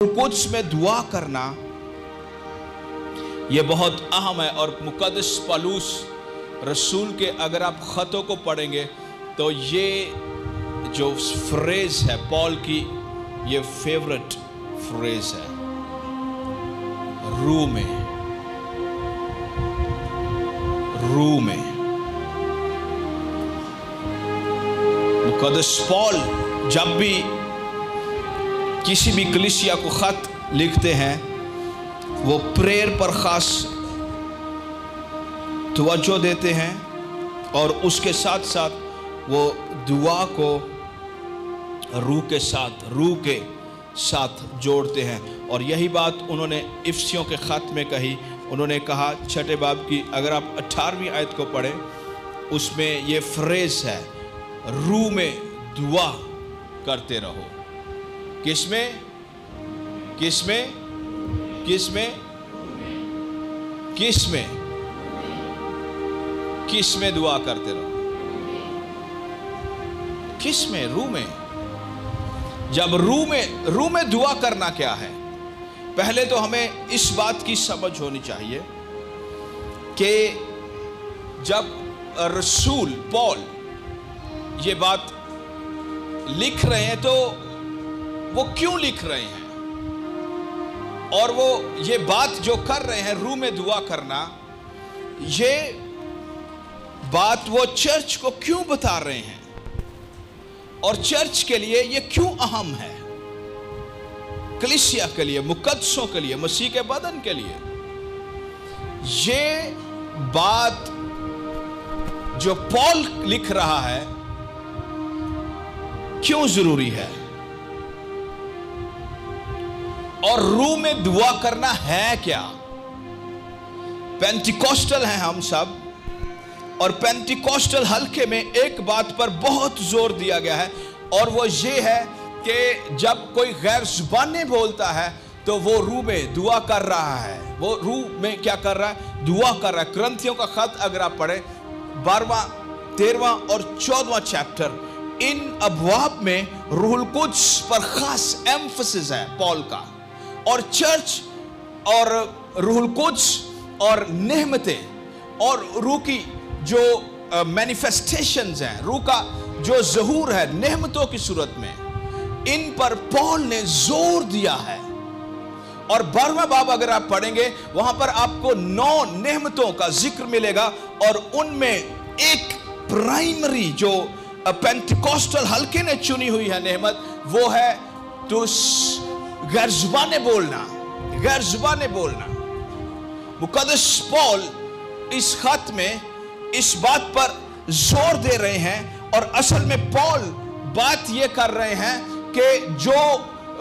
कुछ में दुआ करना यह बहुत अहम है और मुकदस पलूस रसूल के अगर आप ख़तों को पढ़ेंगे तो ये जो फ्रेज है, पॉल की, ये फेवरेट फ्रेज है। रू में रू में। मुकदस पॉल जब भी किसी भी कलिसिया को खत लिखते हैं, वो प्रेयर पर खास तवज्जो देते हैं और उसके साथ साथ वो दुआ को रूह के साथ, रूह के साथ जोड़ते हैं। और यही बात उन्होंने इफ्सियों के ख़त में कही। उन्होंने कहा, छठे बाब की, अगर आप अठारहवीं आयत को पढ़ें, उसमें ये फ्रेज है, रूह में दुआ करते रहो। किसमें? किसमें? किसमें? किसमें? किसमें दुआ करते रहो? किसमें? रू में। जब रू में रू में दुआ करना क्या है? पहले तो हमें इस बात की समझ होनी चाहिए कि जब रसूल पॉल ये बात लिख रहे हैं तो वो क्यों लिख रहे हैं? और वो ये बात जो कर रहे हैं रू में दुआ करना, ये बात वो चर्च को क्यों बता रहे हैं? और चर्च के लिए ये क्यों अहम है? कलिसिया के लिए मुकदसों के लिए, मसीह के बदन के लिए। ये बात जो पॉल लिख रहा है, क्यों ज़रूरी है? और रू में दुआ करना है क्या? पेंटिकोस्टल हैं हम सब, और पेंटिकोस्टल हल्के में एक बात पर बहुत ज़ोर दिया गया है, और वो ये है कि जब कोई गैर जुबाने बोलता है तो वो रू में दुआ कर रहा है। वो रू में क्या कर रहा है? दुआ कर रहा है। ग्रंथियों का खत अगर आप पढ़े बारवा तेरवा और चौदवा चैप्टर इन अबवाब में रूहुल कुछ पर खास एम्फसिस है, पॉल का। और चर्च और रूहुल कुछ और नेहमतें और रूह की जो मैनिफेस्टेशंस हैं, रूह का जो जहूर है, नेहमतों की सूरत में, इन पर पॉल ने ज़ोर दिया है। और बारहवा बाब अगर आप पढ़ेंगे, वहाँ पर आपको नौ नेहमतों का ज़िक्र मिलेगा और उनमें एक प्राइमरी जो पेंटिकोस्टल हल्के ने चुनी हुई है नेहमत, वो है तो गैर जुबाने बोलना गैर जुबाने बोलना। मुकदस पॉल इस खत में इस बात पर ज़ोर दे रहे हैं और असल में पॉल बात यह कर रहे हैं कि जो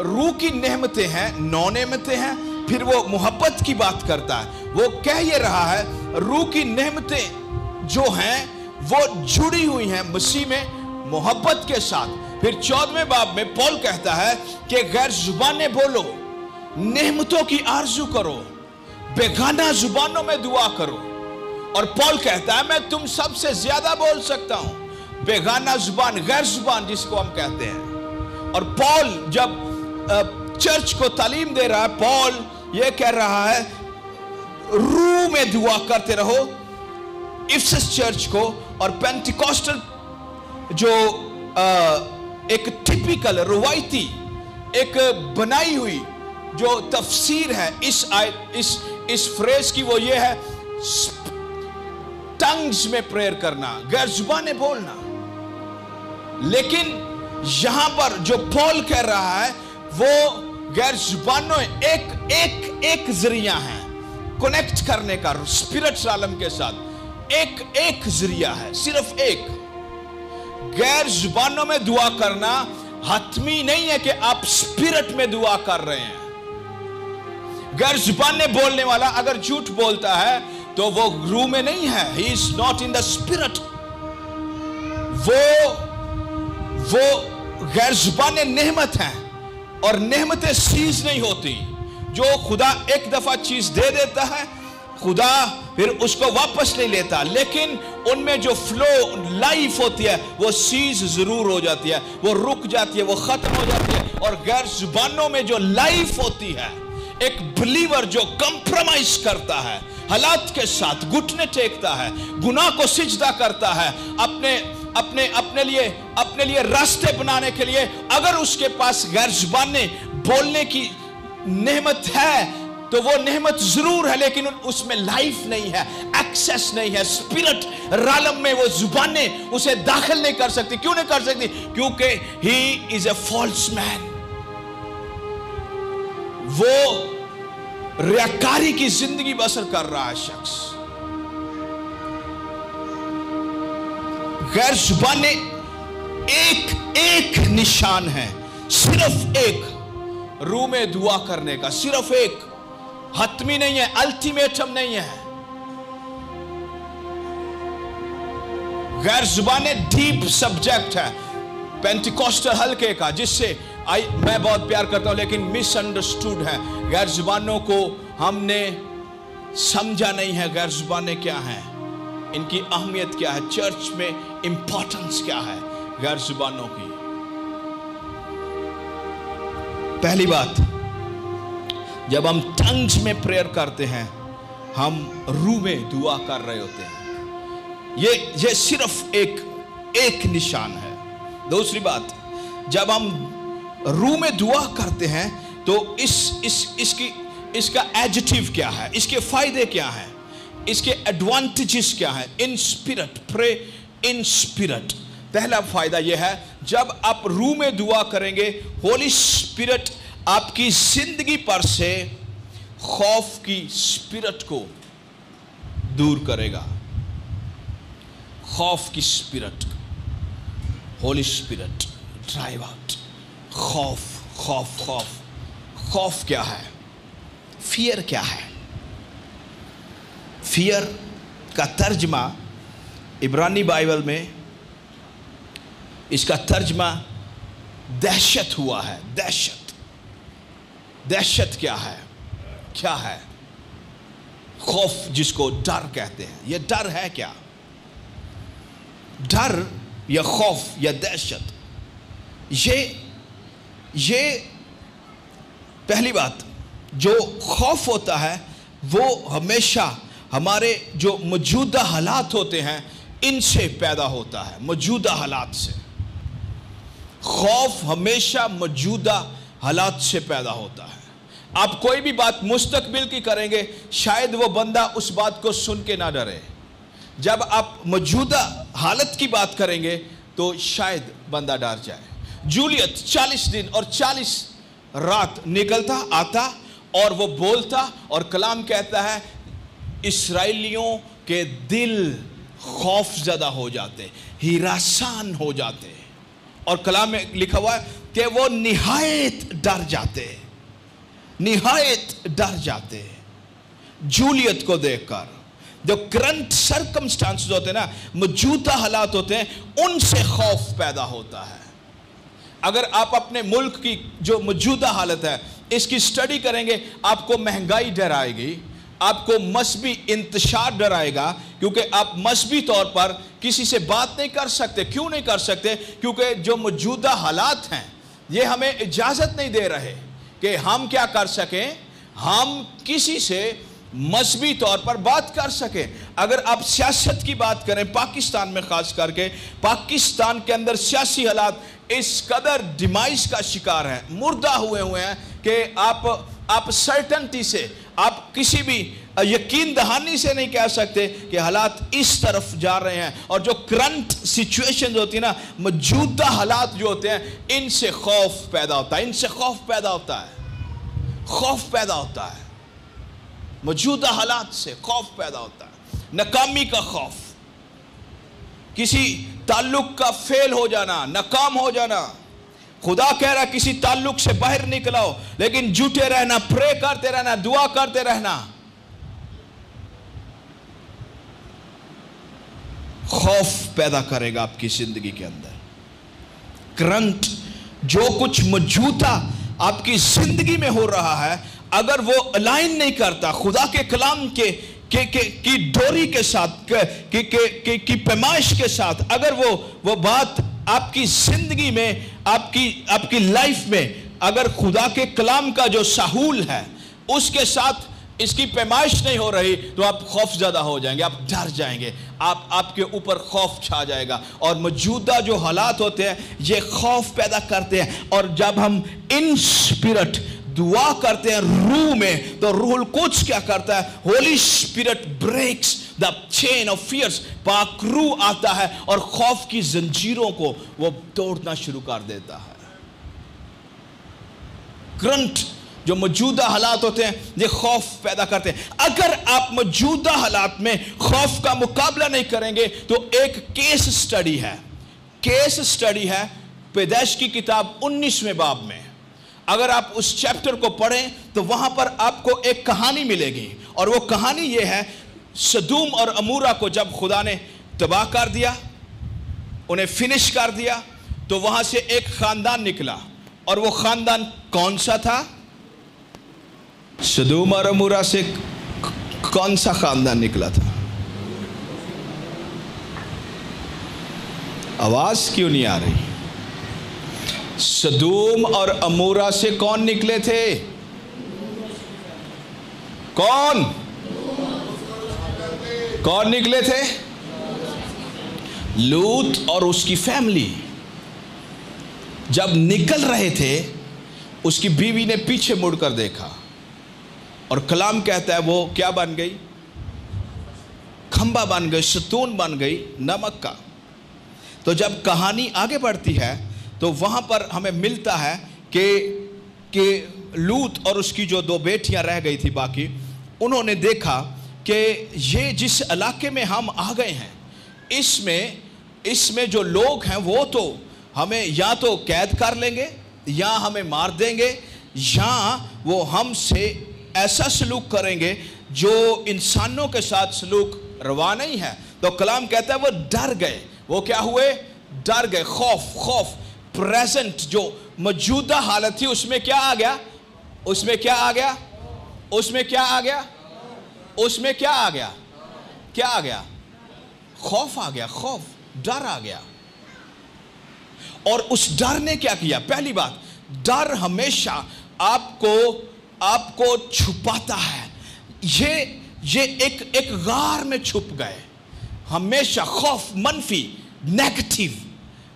रूह की नहमतें हैं, नौ नहमतें हैं, फिर वो मोहब्बत की बात करता है। वो कह ये रहा है, रूह की नहमतें जो हैं, वो जुड़ी हुई हैं मसीह में मोहब्बत के साथ। फिर चौदहवें बाब में पॉल कहता है कि गैर जुबाने बोलो, नेमतों की आरज़ू करो, बेगाना जुबानों में दुआ करो। और पॉल कहता है, मैं तुम सबसे ज़्यादा बोल सकता हूँ, बेगाना ज़ुबान गैर ज़ुबान जिसको हम कहते हैं। और पॉल जब चर्च को तालीम दे रहा है, पॉल यह कह रहा है रू में दुआ करते रहो, इफ्सस चर्च को, और पेंटिकॉस्टल जो एक टिपिकल रवायती, एक बनाई हुई जो तफसीर है, इस आय, इस इस फ्रेज की वो ये है टंग्स में प्रेयर करना, गैर जुबाने बोलना। लेकिन यहाँ पर जो पॉल कह रहा है, वो गैर जुबानों एक एक एक ज़रिया है कनेक्ट करने का स्पिरिट आलम के साथ, एक एक ज़रिया है, सिर्फ़ एक। गैर जुबानों में दुआ करना हतमी नहीं है कि आप स्पिरिट में दुआ कर रहे हैं। गैर ज़ुबान ने बोलने वाला अगर झूठ बोलता है तो वो रू में नहीं है। He is not in the spirit वो वो गैर ज़ुबान नेहमत है और नेहमतें सीज नहीं होती। जो खुदा एक दफ़ा चीज़ दे देता है खुदा फिर उसको वापस नहीं लेता। लेकिन उनमें जो फ्लो लाइफ होती है, वो सीज ज़रूर हो जाती है, वो रुक जाती है, वो खत्म हो जाती है। और गैर जुबानों में जो लाइफ होती है, एक बिलीवर जो कंप्रोमाइज करता है, हालात के साथ घुटने टेकता है, गुनाह को सिजदा करता है, अपने अपने अपने लिए अपने लिए रास्ते बनाने के लिए अगर उसके पास गैर ज़ुबान बोलने की नेमत है तो वो नेमत ज़रूर है, लेकिन उसमें लाइफ नहीं है एक्सेस नहीं है स्पिरिट रालम में वो जुबाने उसे दाखिल नहीं कर सकती। क्यों नहीं कर सकती? क्योंकि he is a false man वो रियाकारी की ज़िंदगी बसर कर रहा है शख्स। गैर जुबाने एक एक निशान है, सिर्फ़ एक रू में दुआ करने का, सिर्फ़ एक। हतमी नहीं है अल्टीमेटम नहीं है। गैर ज़ुबान डीप सब्जेक्ट है। पेंटिकोस्टर हल्के का, जिससे आई मैं बहुत प्यार करता हूँ, लेकिन मिसअंडरस्टूड है। गैर जुबानों को हमने समझा नहीं है, गैर जुबानें क्या हैं? इनकी अहमियत क्या है? चर्च में इंपॉर्टेंस क्या है गैर जुबानों की? पहली बात जब हम टंग्स में प्रेयर करते हैं, हम रू में दुआ कर रहे होते हैं। ये ये सिर्फ़ एक एक निशान है। दूसरी बात, जब हम रू में दुआ करते हैं तो इस इस, इसकी, इसका एजिटिव क्या है? इसके फ़ायदे क्या हैं? इसके एडवांटेजेस क्या हैं? In spirit pray in spirit पहला फ़ायदा यह है, जब आप रू में दुआ करेंगे होली स्पिरिट आपकी ज़िंदगी पर से खौफ की स्पिरिट को दूर करेगा। खौफ की spirit. Holy spirit drive out खौफ खौफ खौफ। खौफ क्या है? फियर क्या है? फियर का तर्जमा इब्रानी बाइबल में, इसका तर्जमा दहशत हुआ है, दहशत। दहशत क्या है? क्या है? खौफ जिसको डर कहते हैं। यह डर है क्या? डर या खौफ या दहशत? ये ये पहली बात, जो खौफ होता है, वो हमेशा हमारे जो मौजूदा हालात होते हैं, इनसे पैदा होता है, मौजूदा हालात से। खौफ हमेशा मौजूदा हालात से पैदा होता है। आप कोई भी बात मुस्तकबिल की करेंगे, शायद वो बंदा उस बात को सुन के ना डरे। जब आप मौजूदा हालत की बात करेंगे तो शायद बंदा डर जाए। जूलियत 40 दिन और 40 रात निकलता, आता और वो बोलता और कलाम कहता है, इसराइलियों के दिल खौफ ज़्यादा हो जाते, हिरासान हो जाते। और कलाम में लिखा हुआ है कि वो निहायत डर जाते निहायत डर जाते जूलियत को देखकर, जो करंट सरकमस्टांस होते हैं ना, मौजूदा हालात होते हैं, उनसे खौफ पैदा होता है। अगर आप अपने मुल्क की जो मौजूदा हालत है, इसकी स्टडी करेंगे, आपको महँगाई डराएगी, आपको मसबी इंतशार डराएगा, क्योंकि आप मसबी तौर पर किसी से बात नहीं कर सकते, क्यों नहीं कर सकते, क्योंकि जो मौजूदा हालात हैं ये हमें इजाज़त नहीं दे रहे कि हम क्या कर सकें, हम किसी से मजहबी तौर पर बात कर सकें। अगर आप सियासत की बात करें, पाकिस्तान में ख़ास करके, पाकिस्तान के अंदर सियासी हालात इस कदर डिमाइस का शिकार है। मुर्दा हुए हुए हैं कि आप आप सर्टनटी से, आप किसी भी यकीन दहानी से नहीं कह सकते कि हालात इस तरफ़ जा रहे हैं। और जो करंट सिचुएशन होती है ना, मौजूदा हालात जो होते हैं, इनसे खौफ पैदा होता है। इनसे खौफ पैदा होता है। खौफ पैदा होता है। मौजूदा हालात से खौफ पैदा होता है। नाकामी का खौफ। किसी ताल्लुक का फेल हो जाना, नाकाम हो जाना। खुदा कह रहा किसी ताल्लुक से बाहर निकलाओ लेकिन जुटे रहना प्रे करते रहना, दुआ करते रहना। खौफ पैदा करेगा आपकी ज़िंदगी के अंदर। करंट जो कुछ मौजूदा आपकी ज़िंदगी में हो रहा है अगर वो अलाइन नहीं करता खुदा के कलाम के के, के की डोरी के साथ के, के, के, के, की पैमाइश के साथ अगर वो वो बात आपकी ज़िंदगी में आपकी आपकी लाइफ में अगर खुदा के कलाम का जो साहूल है उसके साथ इसकी पैमाइश नहीं हो रही तो आप खौफ ज़्यादा हो जाएँगे आप डर जाएँगे। आप, आपके ऊपर खौफ छा जाएगा। और मौजूदा जो हालात होते हैं, ये खौफ पैदा करते हैं। और जब हम इन स्पिरिट दुआ करते हैं रूह में तो रूह कुछ क्या करता है? Holy spirit breaks the chain of fears पाक रूह आता है और खौफ की जंजीरों को वो तोड़ना शुरू कर देता है। करंट जो मौजूदा हालात होते हैं, ये खौफ पैदा करते हैं। अगर आप मौजूदा हालात में खौफ का मुकाबला नहीं करेंगे तो एक केस स्टडी है। केस स्टडी है पैदाइश की किताब 19वें बाब में। अगर आप उस चैप्टर को पढ़ें तो वहाँ पर आपको एक कहानी मिलेगी। और वो कहानी ये है, सदूम और अमूरा को जब खुदा ने तबाह कर दिया, उन्हें फिनिश कर दिया तो वहाँ से एक खानदान निकला। और वो खानदान कौन सा था? सदूम और अमूरा से कौन सा खानदान निकला था आवाज़ क्यों नहीं आ रही? सदूम और अमूरा से कौन निकले थे? कौन? कौन निकले थे? लूत और उसकी फैमिली। जब निकल रहे थे, उसकी बीवी ने पीछे मुड़कर देखा। और कलाम कहता है वो क्या बन गई? खंबा बन गई सतून बन गई, नमक का। तो जब कहानी आगे बढ़ती है तो वहाँ पर हमें मिलता है कि कि लूत और उसकी जो दो बेटियाँ रह गई थी बाकी, उन्होंने देखा कि ये जिस इलाके में हम आ गए हैं, इसमें इसमें जो लोग हैं वो तो हमें या तो कैद कर लेंगे, या हमें मार देंगे, या वो हमसे ऐसा सलूक करेंगे जो इंसानों के साथ सलूक रवा नहीं है। तो कलाम कहता है, वो डर गए। वो क्या हुए? डर गए। खौफ खौफ। प्रेजेंट जो मौजूदा हालत थी, उसमें क्या आ गया? उसमें क्या आ गया? उसमें क्या आ गया? उसमें क्या आ गया? क्या आ गया? खौफ आ गया, खौफ। डर आ गया। और उस डर ने क्या किया? पहली बात, डर हमेशा आपको आपको छुपाता है। ये ये एक एक गार में छुप गए। हमेशा खौफ मनफी नेगेटिव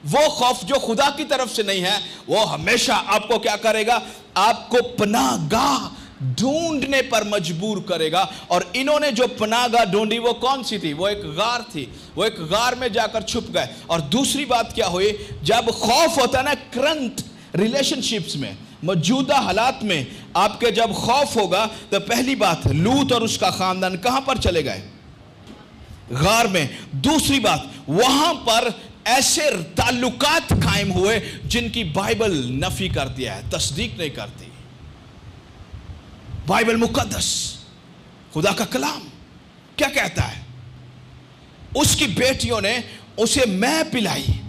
वो खौफ जो खुदा की तरफ़ से नहीं है, वो हमेशा आपको क्या करेगा? आपको पनागाह ढूँढने पर मजबूर करेगा। और इन्होंने जो पनागा ढूंढी, वो कौन सी थी? वो एक गार थी। वो एक गार में जाकर छुप गए। और दूसरी बात क्या हुई? जब खौफ होता है ना, करंट रिलेशनशिप्स में मौजूदा हालात में आपके जब खौफ होगा तो पहली बात, लूत और उसका खानदान कहाँ पर चले गए? गार में। दूसरी बात, वहाँ पर ऐसे ताल्लुकात कायम हुए जिनकी बाइबल नफी करती है, तस्दीक नहीं करती। बाइबल मुकदस खुदा का कलाम, क्या कहता है? उसकी बेटियों ने उसे मैं पिलाई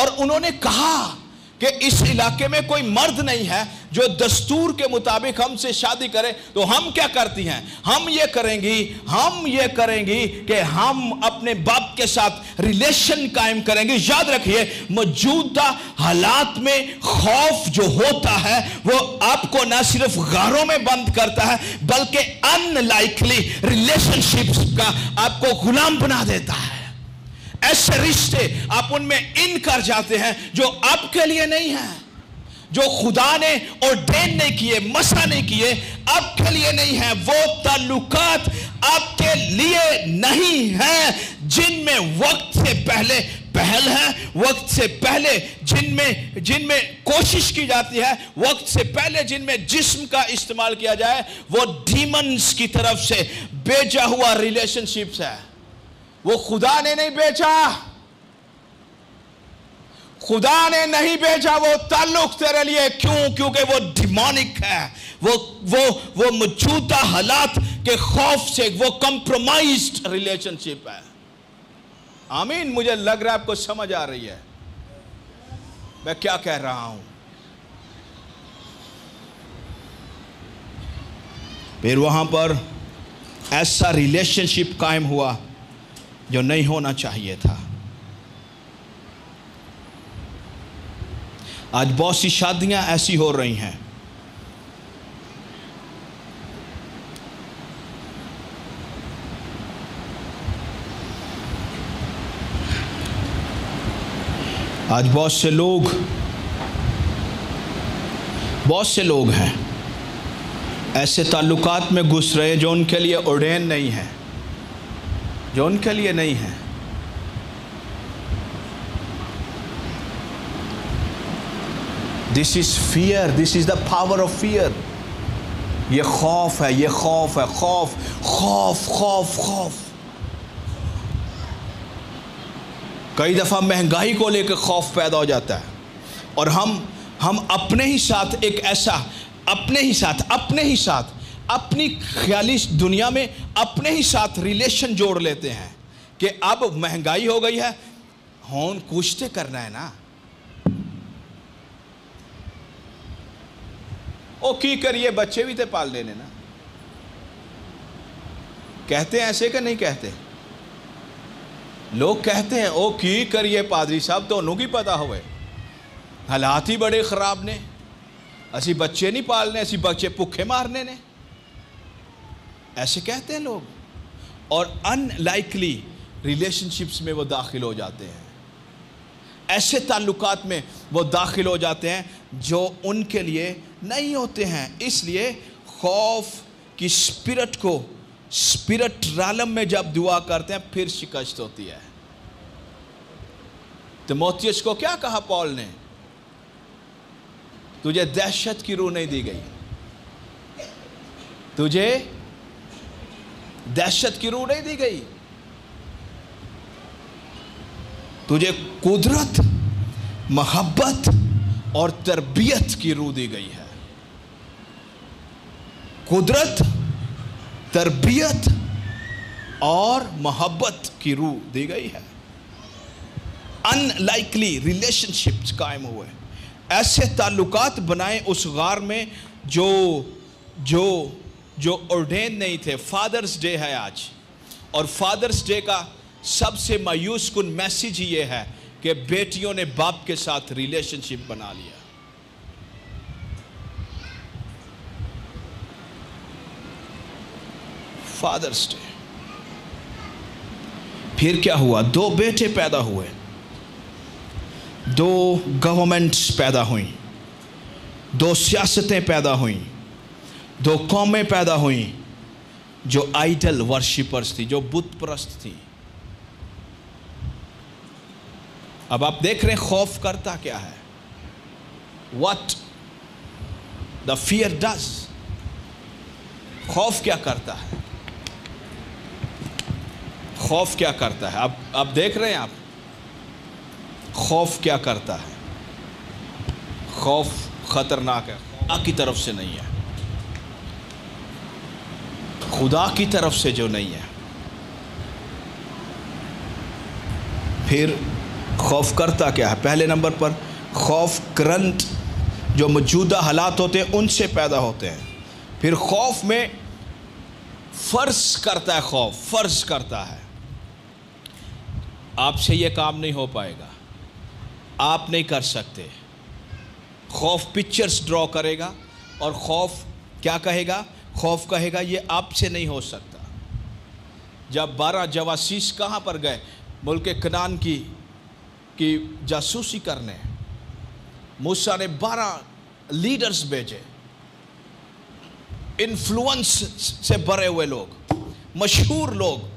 और उन्होंने कहा कि इस इलाके में कोई मर्द नहीं है जो दस्तूर के मुताबिक हमसे शादी करे तो हम क्या करती हैं? हम ये करेंगी, हम ये करेंगी कि हम अपने बाप के साथ रिलेशन कायम करेंगे। याद रखिए, मौजूदा हालात में खौफ जो होता है, वो आपको ना सिर्फ़ घरों में बंद करता है, बल्कि अनलाइकली रिलेशनशिप्स का आपको गुलाम बना देता है। ऐसे रिश्ते आप उनमें इन कर जाते हैं जो आपके लिए नहीं है, जो खुदा ने और डेन नहीं किए मसा नहीं किए, आपके लिए नहीं है। वो ताल्लुकात आपके लिए नहीं है, जिनमें वक्त से पहले पहल है, वक्त से पहले जिनमें जिनमें कोशिश की जाती है, वक्त से पहले जिनमें जिस्म का इस्तेमाल किया जाए, वो डीमंस की तरफ़ से बेचा हुआ रिलेशनशिप्स है। वो खुदा ने नहीं बेचा। खुदा ने नहीं बेचा वो ताल्लुक तेरे लिए। क्यों? क्योंकि वो डिमोनिक है। वो वो वो मौजूदा हालात के खौफ से वो कंप्रोमाइज रिलेशनशिप है। आमीन, मुझे लग रहा है आपको समझ आ रही है। मैं क्या कह रहा हूँ? फिर वहाँ पर ऐसा रिलेशनशिप कायम हुआ। जो नहीं होना चाहिए था। आज बहुत सी शादियाँ ऐसी हो रही हैं। आज बहुत से लोग, बहुत से लोग हैं, ऐसे ताल्लुकात में घुस रहे जो उनके लिए ओडेन नहीं है। जो उनके लिए नहीं है। This is fear this is the power of fear ये खौफ है, ये खौफ है, खौफ खौफ खौफ खौफ। कई दफ़ा महँगाई को लेकर खौफ पैदा हो जाता है। और हम हम अपने ही साथ एक ऐसा, अपने ही साथ, अपने ही साथ अपनी ख्याली दुनिया में अपने ही साथ रिलेशन जोड़ लेते हैं कि अब महँगाई हो गई है। होन कुछ तो करना है ना। ओ, की करिए, बच्चे भी तो पाल लेने ना। कहते हैं ऐसे कि नहीं कहते? लोग कहते हैं, ओ, की करिए पादरी साहब तो की पता होवे हालात ही बड़े ख़राब ने। असी बच्चे नहीं पालने, असी बच्चे भुखे मारने ने। ऐसे कहते हैं लोग। और अनलाइकली रिलेशनशिप्स में वो दाखिल हो जाते हैं। ऐसे ताल्लुकात में वो दाखिल हो जाते हैं जो उनके लिए नहीं होते हैं। इसलिए खौफ की स्पिरिट को स्पिरिट रालम में जब दुआ करते हैं, फिर शिकस्त होती है। तो मोतियस को क्या कहा पॉल ने? तुझे दहशत की रूह नहीं दी गई। तुझे दहशत की रूह नहीं दी गई। तुझे कुदरत, मोहब्बत और तरबियत की रूह दी गई है। कुदरत, तरबियत और मोहब्बत की रूह दी गई है। अनलाइकली रिलेशनशिप्स कायम हुए। ऐसे ताल्लुकात बनाए उस गार में जो जो जो ऑर्डेन नहीं थे फादर्स डे है आज। और फादर्स डे का सबसे मायूस कन मैसेज ये है कि बेटियों ने बाप के साथ रिलेशनशिप बना लिया। फादर्स डे फिर क्या हुआ? दो बेटे पैदा हुए। दो गवर्नमेंट्स पैदा हुई। दो सियासतें पैदा हुई। दो कौमें पैदा हुई, जो आइडल वर्शिपर्स थी, जो बुत प्रस्त थी। अब आप देख रहे हैं, खौफ करता क्या है? वट द फियर डज खौफ क्या करता है? खौफ क्या करता है? आप आप देख रहे हैं आप, खौफ क्या करता है? खौफ खतरनाक है खुदा की तरफ़ से नहीं है। खुदा की तरफ़ से जो नहीं है। फिर खौफ करता क्या है? पहले नंबर पर खौफ करंट जो मौजूदा हालात होते हैं, उनसे पैदा होते हैं। फिर खौफ में फ़र्ज़ करता है खौफ, फ़र्ज़ करता है। आपसे ये काम नहीं हो पाएगा। आप नहीं कर सकते। खौफ पिक्चर्स ड्रॉ करेगा और खौफ क्या कहेगा? खौफ कहेगा, ये आपसे नहीं हो सकता। जब बारह जवासीस कहाँ पर गए? मुल्क कनान की की जासूसी करने। मूसा ने बारह लीडर्स भेजे। इन्फ्लुएंस से भरे हुए लोग, मशहूर लोग।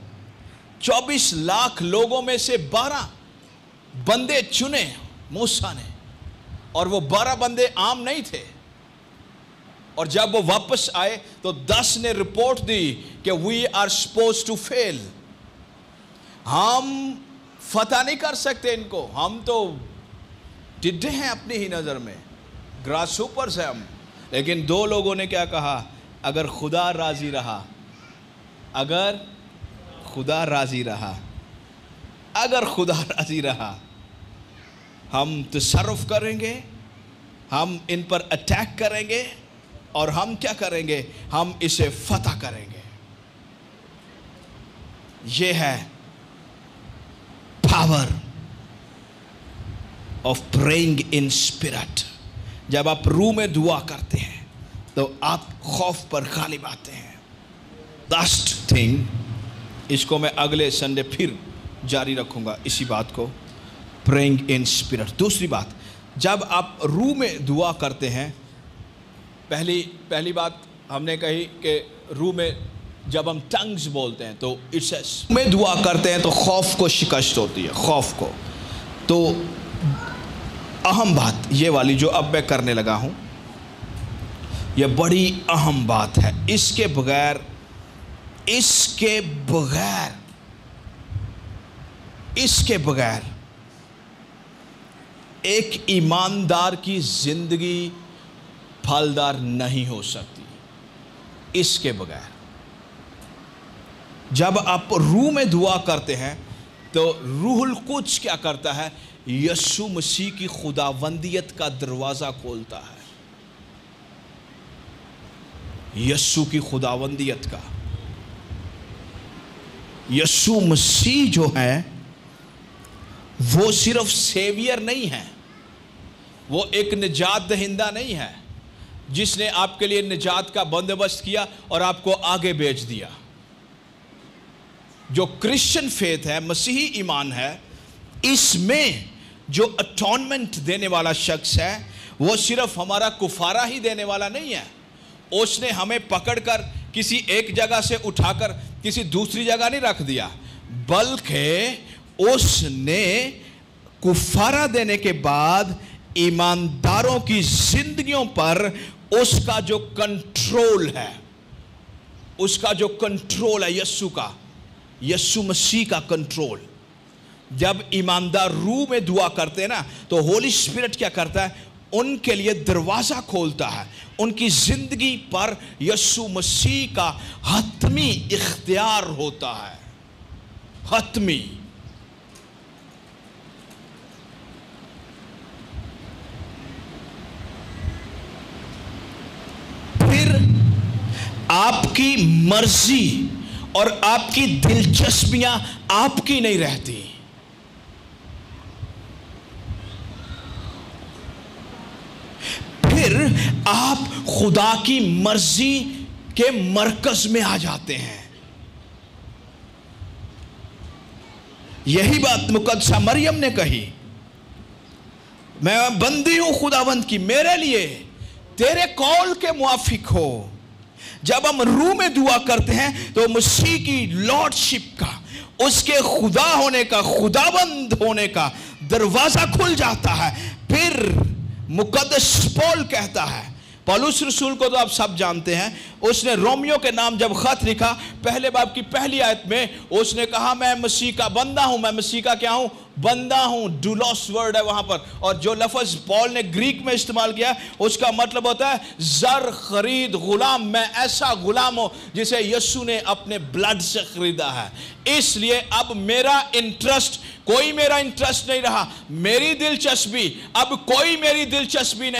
24 लाख लोगों में से 12 बंदे चुने मूसा ने। और वो बारह बंदे आम नहीं थे। और जब वो वापस आए तो दस ने रिपोर्ट दी कि we are suppose to fail हम फतह नहीं कर सकते इनको। हम तो टिड्ढे हैं अपनी ही नज़र में। ग्रास सुपर से हम। लेकिन दो लोगों ने क्या कहा? अगर खुदा राज़ी रहा, अगर खुदा राज़ी रहा, अगर खुदा राज़ी रहा, हम तसरफ करेंगे, हम इन पर अटैक करेंगे और हम क्या करेंगे? हम इसे फतह करेंगे। ये है power of praying in spirit जब आप रूह में दुआ करते हैं तो आप खौफ पर गालिब आते हैं। लास्ट थिंग इसको मैं अगले संडे फिर जारी रखूँगा इसी बात को। प्रेइंग इन स्पिरिट दूसरी बात, जब आप रूह में दुआ करते हैं पहली पहली बात हमने कही कि रूह में जब हम टंग्स बोलते हैं तो इट्स में दुआ करते हैं तो खौफ को शिकस्त होती है, खौफ को। तो अहम बात ये वाली जो अब मैं करने लगा हूँ, ये बड़ी अहम बात है। इसके बगैर इसके बगैर इसके बगैर एक ईमानदार की ज़िंदगी फलदार नहीं हो सकती। इसके बगैर। जब आप रूह में दुआ करते हैं तो रूहुल कुछ क्या करता है? यस्सु मसीह की खुदावंदियत का दरवाज़ा खोलता है। यस्सु की खुदावंदियत का। यस्सु मसीह जो है, वो सिर्फ़ सेवियर नहीं है। वो एक निजात दहिंदा नहीं है। जिसने आपके लिए निजात का बंदोबस्त किया और आपको आगे भेज दिया। जो क्रिश्चियन फेथ है, मसीही ईमान है, इसमें जो अटोनमेंट देने वाला शख्स है, वो सिर्फ़ हमारा कुफारा ही देने वाला नहीं है। उसने हमें पकड़कर किसी एक जगह से उठाकर किसी दूसरी जगह नहीं रख दिया, बल्कि उसने कुफारा देने के बाद ईमानदारों की जिंदगियों पर उसका जो कंट्रोल है, उसका जो कंट्रोल है यस्सु का यस्सु मसीह का कंट्रोल जब ईमानदार रूह में दुआ करते हैं ना तो होली स्पिरिट क्या करता है? उनके लिए दरवाज़ा खोलता है। उनकी ज़िंदगी पर यस्सु मसीह का हतमी इख्तियार होता है। हतमी फिर आपकी मर्ज़ी और आपकी दिलचस्पियाँ आपकी नहीं रहती। फिर आप खुदा की मर्ज़ी के मरकज में आ जाते हैं। यही बात मुकदसा मरियम ने कही। मैं बंदी हूँ खुदाबंद की, मेरे लिए तेरे कौल के मुआफिक हो। जब हम रूह में दुआ करते हैं तो मसीह की लॉर्डशिप का, उसके खुदा होने का, खुदाबंद होने का दरवाज़ा खुल जाता है। फिर मुकदस पौल कहता है, पॉलुस रसूल को तो आप सब जानते हैं, उसने रोमियो के नाम जब खत लिखा, पहले बाब की पहली आयत में उसने कहा, मैं मसीह का बंदा हूँ, मैं मसीह का क्या हूँ? बंदा हूँ डुलॉस वर्ड है वहाँ पर। और जो लफज पॉल ने ग्रीक में इस्तेमाल किया, उसका मतलब होता है, जर खरीद गुलाम, मैं ऐसा गुलाम हूँ जिसे यस्सु ने अपने ब्लड से खरीदा है। इसलिए अब मेरा इंटरेस्ट कोई मेरा इंटरेस्ट नहीं रहा। मेरी दिलचस्पी, अब कोई मेरी दिलचस्पी नहीं